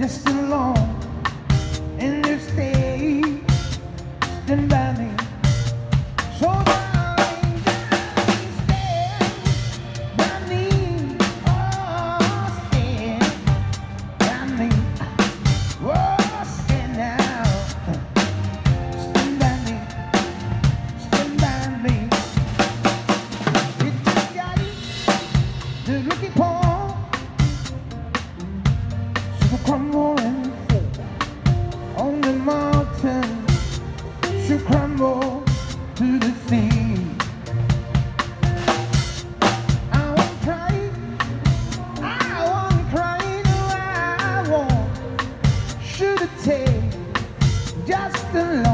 Just alone in this stay, stand by me. So darling, darling, and on the mountain. Should crumble to the sea. I won't cry. I won't cry. No, I won't. Should have take just alone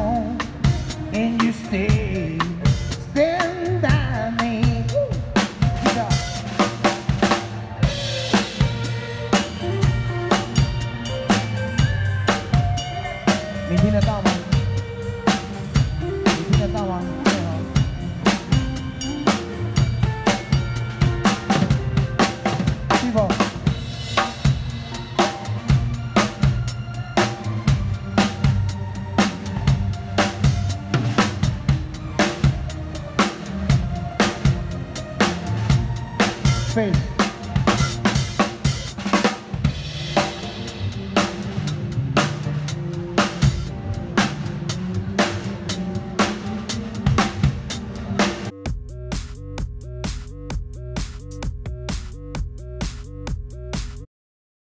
Face.